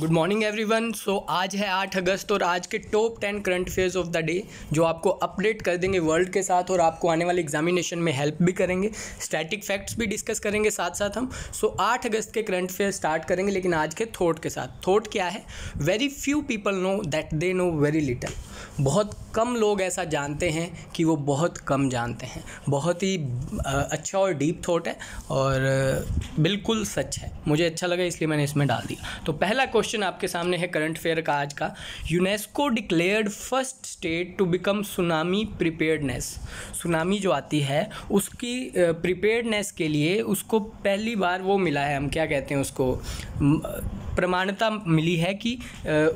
Good morning everyone so आज है आठ अगस्त और आज के top ten current affairs of the day जो आपको अपडेट कर देंगे वर्ल्ड के साथ और आपको आने वाले एग्जामिनेशन में हेल्प भी करेंगे स्टैटिक फैक्ट्स भी डिस्कस करेंगे साथ साथ हम। सो so, आठ अगस्त के करंट अफेयर स्टार्ट करेंगे लेकिन आज के थॉट के साथ। थॉट क्या है? Very few people know that they know very little बहुत कम लोग ऐसा जानते हैं कि वो बहुत कम जानते हैं। बहुत ही अच्छा और डीप थॉट है और बिल्कुल सच है। मुझे अच्छा लगा, इसलिए मैंने इसमें डाल दिया। तो पहला क्वेश्चन आपके सामने है करंट अफेयर का आज का। UNESCO declared first state to become tsunami preparedness. Tsunami जो आती है, उसकी प्रिपेयर्डनेस के लिए उसको पहली बार वो मिला है, हम क्या कहते हैं उसको? प्रमाणता मिली है कि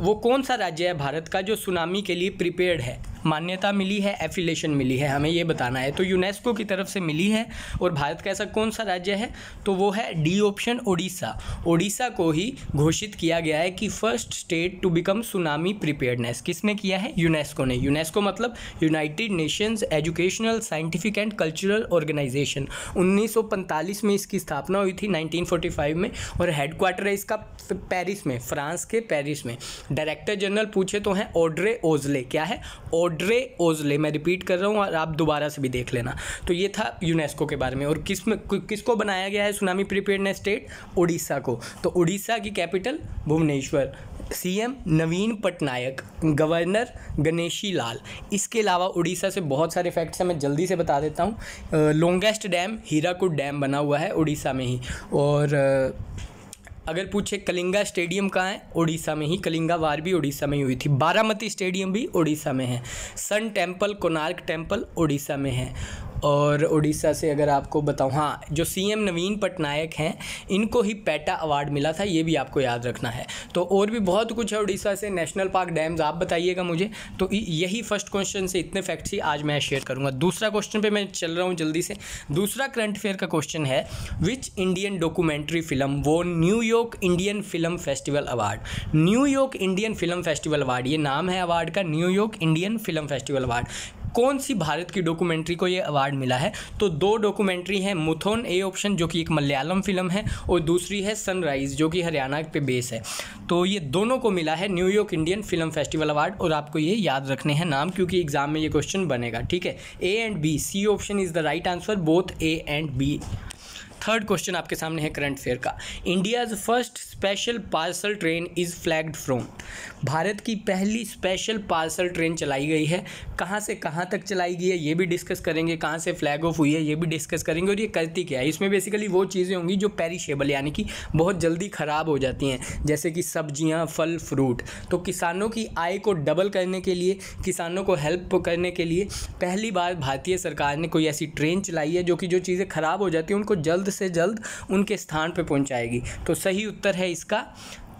वो कौन सा राज्य है भारत का जो सुनामी के लिए प्रिपेयर्ड है? मान्यता मिली है एफिलेशन मिली है, हमें ये बताना है। तो यूनेस्को की तरफ़ से मिली है और भारत का ऐसा कौन सा राज्य है? तो वो है डी ऑप्शन ओडिशा ओडिशा को ही घोषित किया गया है कि first state to become tsunami preparedness किसने किया है? यूनेस्को ने। यूनेस्को मतलब United Nations Educational Scientific and Cultural Organization 1945 में इसकी स्थापना हुई थी 1945 में। और हेडक्वार्टर है इसका पेरिस में फ्रांस के पेरिस में। डायरेक्टर जनरल पूछे तो हैं ओड्रे ओजले क्या है? ओड्रे ओजले मैं रिपीट कर रहा हूँ और आप दोबारा से भी देख लेना। तो ये था यूनेस्को के बारे में और किसमें किसको बनाया गया है सुनामी प्रिपेयर्डनेस स्टेट उड़ीसा को। तो उड़ीसा की capital Bhubaneswar CM Naveen Patnaik governor Ganeshi Lal. इसके अलावा उड़ीसा से बहुत सारे फैक्ट्स हैं, मैं जल्दी से बता देता हूँ। लॉन्गेस्ट डैम हीराकुड डैम बना हुआ है उड़ीसा में ही। और अगर पूछे कलिंगा स्टेडियम कहाँ है? उड़ीसा में ही। कलिंगा वार भी उड़ीसा में ही हुई थी। बारामती स्टेडियम भी उड़ीसा में है। Sun temple Konark temple Orissa में है। और उड़ीसा से अगर आपको बताऊँ हाँ जो सीएम नवीन पटनायक हैं, इनको ही पैटा अवार्ड मिला था, ये भी आपको याद रखना है। तो और भी बहुत कुछ है उड़ीसा से, नेशनल पार्क डैम्स, आप बताइएगा मुझे। तो यही फ़र्स्ट क्वेश्चन से इतने फैक्ट्स ही आज मैं शेयर करूँगा। दूसरा क्वेश्चन पर मैं चल रहा हूँ जल्दी से। दूसरा करंट अफेयर का क्वेश्चन है, विच इंडियन डॉक्यूमेंट्री फ़िल्म वो New York Indian film festival award? New York Indian film festival award, ये नाम है अवार्ड का New York Indian film festival award. कौन सी भारत की डॉक्यूमेंट्री को ये अवार्ड मिला है? तो दो डॉक्यूमेंट्री हैं मुथोन ए ऑप्शन जो कि एक मलयालम फ़िल्म है, और दूसरी है सनराइज जो कि हरियाणा पे बेस है। तो ये दोनों को मिला है New York Indian film festival award और आपको ये याद रखने हैं नाम, क्योंकि एग्ज़ाम में ये क्वेश्चन बनेगा, ठीक है? A and B C option is the right answer both A and B third question आपके सामने है करंट अफेयर का। India's first special parcel train is flagged from Bharat की पहली स्पेशल पार्सल ट्रेन चलाई गई है। कहाँ से कहाँ तक चलाई गई है, ये भी डिस्कस करेंगे। कहाँ से फ्लैग ऑफ़ हुई है, ये भी डिस्कस करेंगे। और ये करती क्या है? इसमें बेसिकली वो चीज़ें होंगी जो पेरिशेबल यानी कि बहुत जल्दी ख़राब हो जाती हैं। जैसे कि सब्ज़ियाँ, फल फ्रूट तो किसानों की आय को डबल करने के लिए, किसानों को हेल्प करने के लिए पहली बार भारतीय सरकार ने कोई ऐसी ट्रेन चलाई है जो कि जो चीज़ें ख़राब हो जाती हैं, उनको जल्द से जल्द उनके स्थान पर पहुँचाएगी। तो सही उत्तर है इसका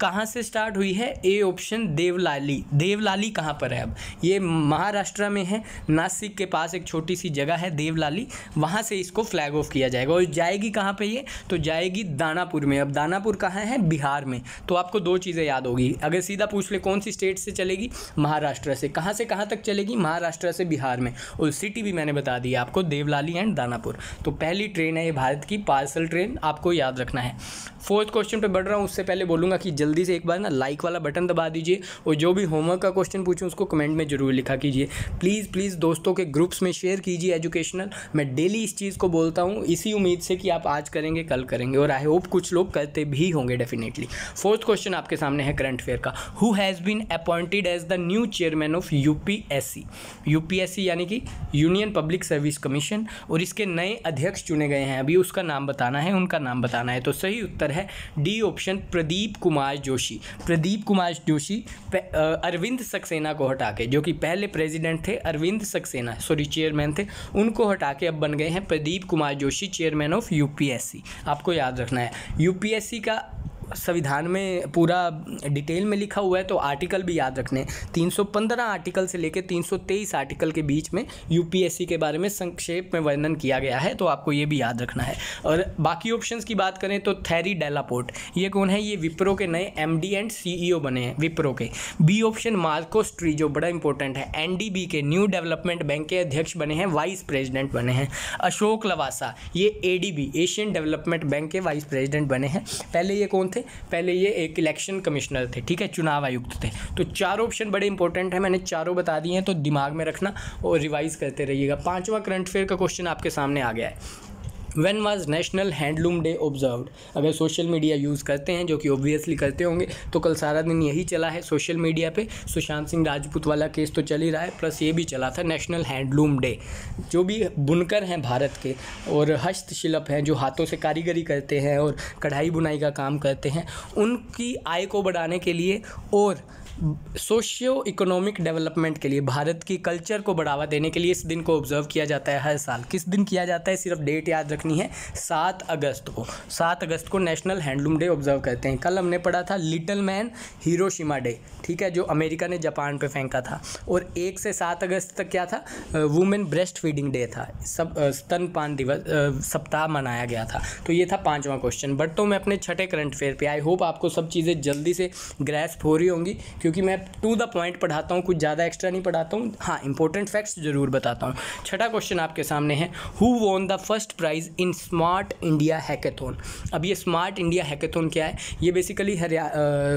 कहाँ से स्टार्ट हुई है? A option Deolali. देवलाली कहाँ पर है अब? ये महाराष्ट्र में है, नासिक के पास एक छोटी सी जगह है देवलाली, वहाँ से इसको फ्लैग ऑफ़ किया जाएगा। और जाएगी कहाँ पे ये? तो जाएगी दानापुर में। अब दानापुर कहाँ है? बिहार में। तो आपको दो चीज़ें याद होगी। अगर सीधा पूछ ले कौन सी स्टेट से चलेगी? महाराष्ट्र से। कहाँ से कहाँ तक चलेगी? महाराष्ट्र से बिहार में। और सिटी भी मैंने बता दी आपको, देवलाली एंड दानापुर। तो पहली ट्रेन है ये भारत की पार्सल ट्रेन आपको याद रखना है। फोर्थ क्वेश्चन पर बढ़ रहा हूँ, उससे पहले बोलूँगा कि जल्दी जल्दी से एक बार ना लाइक वाला बटन दबा दीजिए और जो भी होमवर्क का क्वेश्चन पूछूँ, उसको कमेंट में ज़रूर लिखा कीजिए। प्लीज़ प्लीज़ दोस्तों के ग्रुप्स में शेयर कीजिए एजुकेशनल मैं डेली इस चीज़ को बोलता हूँ, इसी उम्मीद से कि आप आज करेंगे, कल करेंगे और आई होप कुछ लोग करते भी होंगे डेफिनेटली फोर्थ क्वेश्चन आपके सामने है करंट अफेयर का। Who has been appointed as the new chairman of UPSC UPSC यानी कि यूनियन पब्लिक सर्विस कमीशन और इसके नए अध्यक्ष चुने गए हैं। अभी उसका नाम बताना है, उनका नाम बताना है। तो सही उत्तर है डी ऑप्शन प्रदीप कुमार जोशी, प्रदीप कुमार जोशी अरविंद सक्सेना को हटा के, जो कि पहले प्रेसिडेंट थे, अरविंद सक्सेना सॉरी चेयरमैन थे, उनको हटा के अब बन गए हैं Pradeep Kumar Joshi chairman of UPSC आपको याद रखना है यूपीएससी का संविधान में पूरा डिटेल में लिखा हुआ है तो आर्टिकल भी याद रखने। 315 आर्टिकल से लेकर 323 आर्टिकल के बीच में यूपीएससी के बारे में संक्षेप में वर्णन किया गया है तो आपको ये भी याद रखना है। और बाकी ऑप्शन की बात करें तो थैरी डेलापोर्ट, ये कौन है? ये विप्रो के नए एमडी एंड सीईओ बने हैं, विप्रो के। बी ऑप्शन मार्को स्ट्री जो बड़ा इंपॉर्टेंट है एनडीबी के न्यू डेवलपमेंट बैंक के अध्यक्ष बने हैं वाइस प्रेजिडेंट बने हैं। अशोक लवासा, ये एडीबी एशियन डेवलपमेंट बैंक के वाइस प्रेजिडेंट बने हैं। पहले ये कौन थे? पहले ये एक इलेक्शन कमिश्नर थे, ठीक है, चुनाव आयुक्त थे। तो चार ऑप्शन बड़े इंपॉर्टेंट हैं, मैंने चारों बता दिए हैं तो दिमाग में रखना और रिवाइज करते रहिएगा। पांचवा करंट अफेयर का क्वेश्चन आपके सामने आ गया है। When was national handloom day observed अगर सोशल मीडिया यूज़ करते हैं, जो कि ऑब्वियसली करते होंगे तो कल सारा दिन यही चला है सोशल मीडिया पे। सुशांत सिंह राजपूत वाला केस तो चल ही रहा है प्लस ये भी चला था नेशनल हैंडलूम डे जो भी बुनकर हैं भारत के, और हस्तशिल्प हैं, जो हाथों से कारीगरी करते हैं, और कढ़ाई बुनाई का काम करते हैं, उनकी आय को बढ़ाने के लिए और सोशियो इकोनॉमिक डेवलपमेंट के लिए, भारत की कल्चर को बढ़ावा देने के लिए इस दिन को ऑब्ज़र्व किया जाता है हर साल। किस दिन किया जाता है? सिर्फ़ डेट याद रखनी है। सात अगस्त को। सात अगस्त को नेशनल हैंडलूम डे ऑब्ज़र्व करते हैं। कल हमने पढ़ा था लिटिल मैन हिरोशिमा डे ठीक है, जो अमेरिका ने जापान पर फेंका था। और एक से सात अगस्त तक क्या था? वुमेन ब्रेस्ट फीडिंग डे था। सब स्तनपान दिवस सप्ताह मनाया गया था। तो ये था पाँचवा क्वेश्चन बट तो मैं अपने छठे करंट अफेयर पर आई होप आपको सब चीज़ें जल्दी से ग्रेस्प हो रही होंगी। क्योंकि मैं टू द पॉइंट पढ़ाता हूँ, कुछ ज़्यादा एक्स्ट्रा नहीं पढ़ाता हूँ। हाँ इंपॉर्टेंट फैक्ट्स ज़रूर बताता हूँ। छठा क्वेश्चन आपके सामने है who won the first prize in smart India hackathon अब ये स्मार्ट इंडिया हैकेथोन क्या है? ये बेसिकली हरिया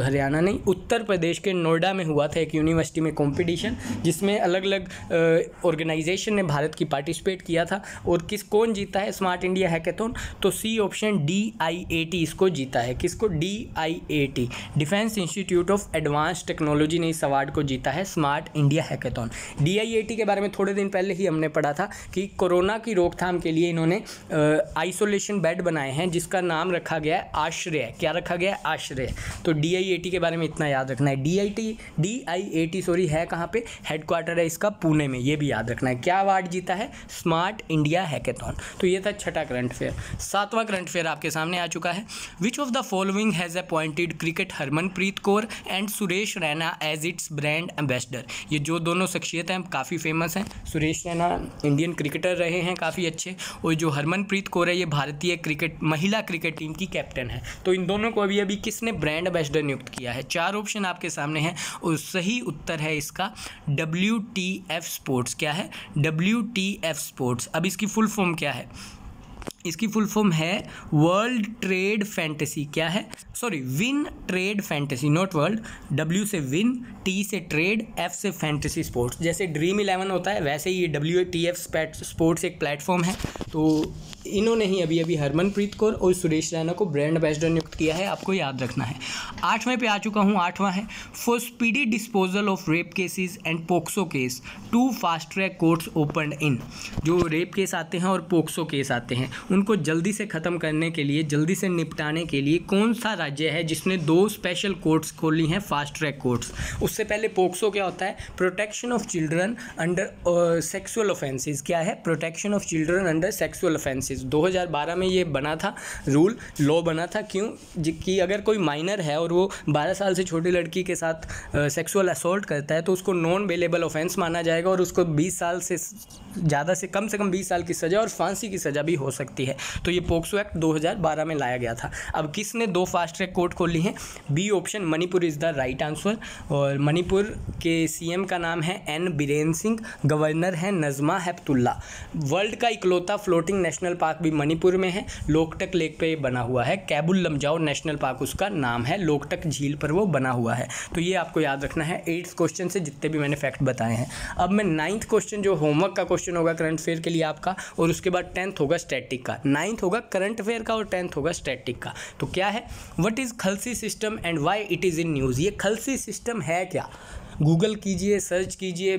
हरियाणा नहीं, उत्तर प्रदेश के नोएडा में हुआ था एक यूनिवर्सिटी में कॉम्पिटिशन जिसमें अलग अलग ऑर्गेनाइजेशन ने भारत की पार्टिसिपेट किया था। और किस, कौन जीता है स्मार्ट इंडिया हैकेथोन तो C option D I A T इसको जीता है। किसको? D I A T defence institute of advance technology ने इस अवार्ड को जीता है स्मार्ट इंडिया हैकेथॉन। डी के बारे में थोड़े दिन पहले ही हमने पढ़ा था कि कोरोना की रोकथाम के लिए इन्होंने आइसोलेशन बेड बनाए हैं, जिसका नाम रखा गया है आश्रय। क्या रखा गया है? आश्रय। तो डी के बारे में इतना याद रखना है। डी आई टी सॉरी है कहाँ पे? हेडक्वार्टर है इसका पुणे में, ये भी याद रखना है। क्या अवार्ड जीता है? Smart India hackathon. तो ये था छठा करंट अफेयर। सातवां करंट अफेयर आपके सामने आ चुका है। Which of the following has appointed cricket Harmanpreet Kaur and Suresh Raina as its brand ambassador ये जो दोनों शख्सियत हैं, काफ़ी फ़ेमस हैं। सुरेश रैना इंडियन क्रिकेटर रहे हैं काफ़ी अच्छे। और जो हरमनप्रीत कौर है, ये भारतीय क्रिकेट महिला क्रिकेट टीम की कैप्टन है। तो इन दोनों को अभी अभी किसने ब्रांड एम्बेसडर नियुक्त किया है? चार ऑप्शन आपके सामने हैं। और सही उत्तर है इसका डब्ल्यू टी एफ़ स्पोर्ट्स क्या है? डब्ल्यू टी एफ़ स्पोर्ट्स अब इसकी फुल फॉर्म क्या है? इसकी फुल फॉर्म है वर्ल्ड ट्रेड फैंटेसी क्या है? Sorry win trade fantasy not world W से विन टी से ट्रेड एफ़ से फैंटेसी स्पोर्ट्स जैसे ड्रीम इलेवन होता है, वैसे ही डब्ल्यू टी एफ़ स्पोर्ट्स एक प्लेटफॉर्म है। तो इन्होंने ही अभी अभी हरमनप्रीत कौर और सुरेश रैना को ब्रांड एम्बेसडर नियुक्त किया है, आपको याद रखना है। आठवें पे आ चुका हूँ, आठवां है। For speedy disposal of rape cases and POCSO case two fast track courts open in जो रेप केस आते हैं और पोक्सो केस आते हैं, उनको जल्दी से ख़त्म करने के लिए, जल्दी से निपटाने के लिए कौन सा राज्य है जिसने दो स्पेशल कोर्ट्स खोली हैं फास्ट ट्रैक कोर्ट्स उससे पहले पोक्सो क्या होता है? Protection of children under sexual offences क्या है? Protection of children under sexual offences 2012 में ये बना था, रूल, लॉ बना था, क्यों? कि अगर कोई माइनर है और वो 12 साल से छोटी लड़की के साथ सेक्सुअल असोल्ट करता है तो उसको नॉन वेलेबल ऑफेंस माना जाएगा और उसको 20 साल से ज़्यादा से कम से कम 20 साल की सज़ा और फांसी की सज़ा भी हो सकती है। तो ये पोक्सो एक्ट 2012 में लाया गया था। अब किसने दो फास्ट ट्रैक कोर्ट खोली हैं? B option, Manipur is the right answer और मणिपुर के सीएम का नाम है एन बीरेन सिंह, गवर्नर है नजमा हैप्तुल्ला वर्ल्ड का इकलौता फ्लोटिंग नेशनल पार्क भी मणिपुर में है। लोकटक लेक पे बना हुआ है। कैबुल लमजाओ नेशनल पार्क उसका नाम है। लोकटक झील पर वो बना हुआ है। तो ये आपको याद रखना है। एट्थ क्वेश्चन से जितने भी मैंने फैक्ट बताए हैं। अब मैं नाइन्थ क्वेश्चन जो होमवर्क का क्वेश्चन होगा करंट अफेयर के लिए आपका, और उसके बाद टेंथ होगा स्टैटिक का। नाइन्थ होगा करंट अफेयर का, और टेंथ होगा स्टैटिक का। तो क्या है? What is Khalsi system and why it is in news ये खलसी सिस्टम है क्या? गूगल कीजिए सर्च कीजिए।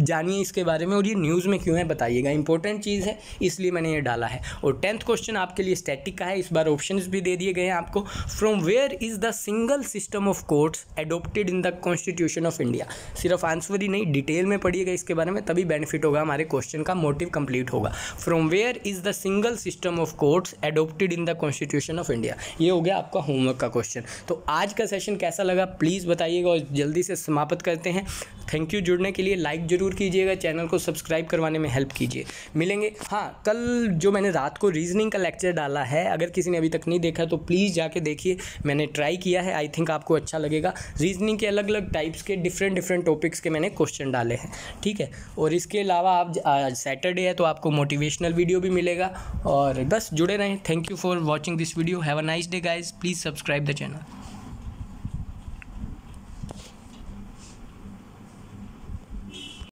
जानिए इसके बारे में और ये न्यूज़ में क्यों है, बताइएगा। इंपॉर्टेंट चीज़ है, इसलिए मैंने ये डाला है। और टेंथ क्वेश्चन आपके लिए स्टैटिक का है, इस बार ऑप्शन भी दे दिए गए हैं आपको। From where is the single system of courts adopted in the constitution of India सिर्फ़ आंसर ही नहीं डिटेल में पढ़िएगा इसके बारे में, तभी बेनिफिट होगा, हमारे क्वेश्चन का मोटिव कंप्लीट होगा। From where is the single system of courts adopted in the constitution of India ये हो गया आपका होमवर्क का क्वेश्चन तो आज का सेशन कैसा लगा प्लीज़ बताइएगा और जल्दी से समाप्त करते हैं। थैंक यू जुड़ने के लिए लाइक ज़रूर ज़रूर कीजिएगा चैनल को सब्सक्राइब करवाने में हेल्प कीजिए। मिलेंगे। हाँ कल जो मैंने रात को रीजनिंग का लेक्चर डाला है, अगर किसी ने अभी तक नहीं देखा तो प्लीज़ जाके देखिए। मैंने ट्राई किया है आई थिंक आपको अच्छा लगेगा। रीजनिंग के अलग अलग टाइप्स के डिफरेंट डिफरेंट टॉपिक्स के मैंने क्वेश्चन डाले हैं। ठीक है? और इसके अलावा आप सैटरडे है तो आपको मोटिवेशनल वीडियो भी मिलेगा। और बस जुड़े रहें। Thank you for watching this video have a nice day guys please subscribe the channel